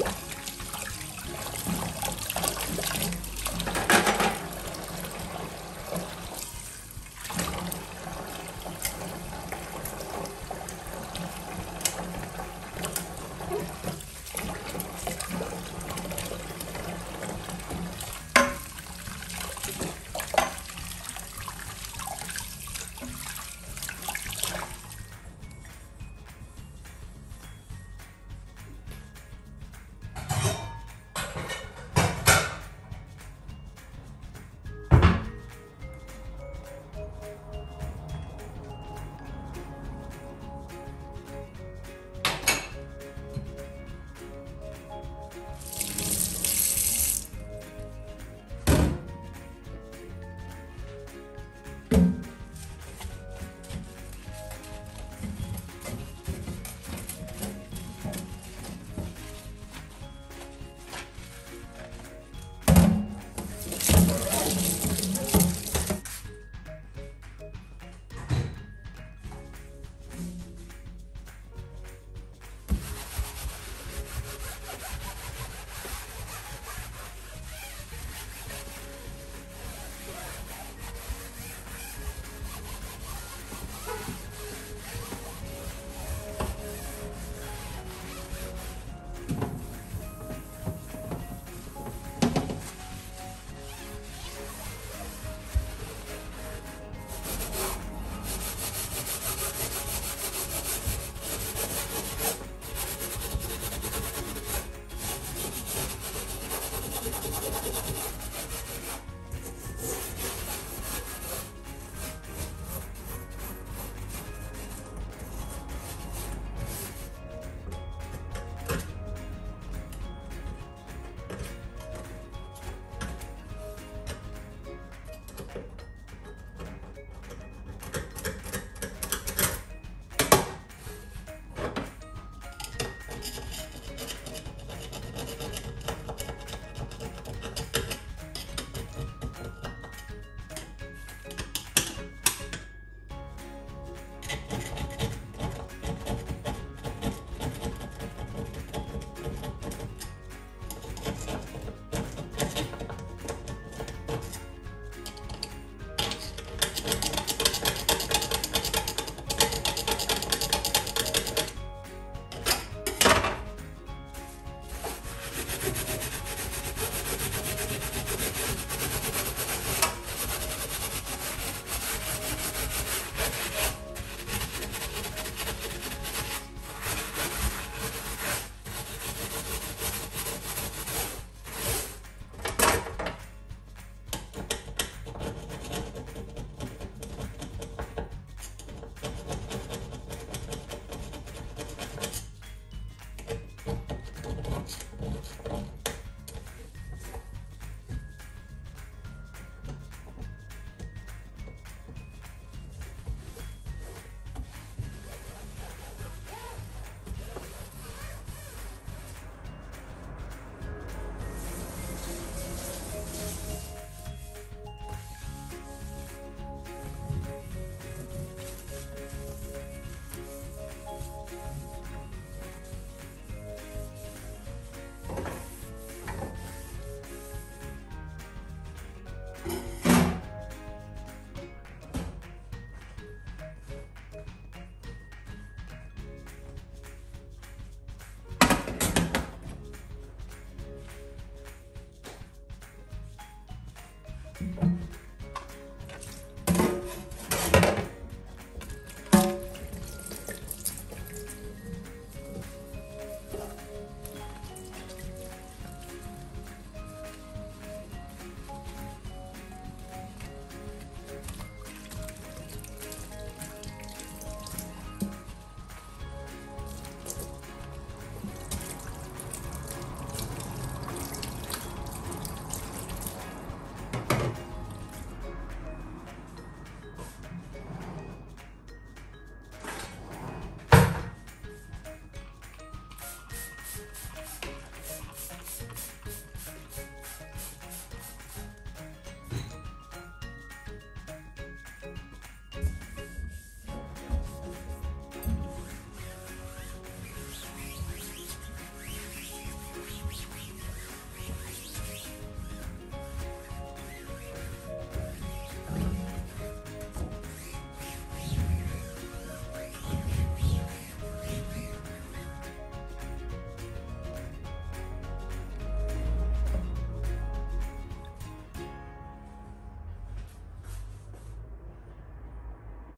Yeah.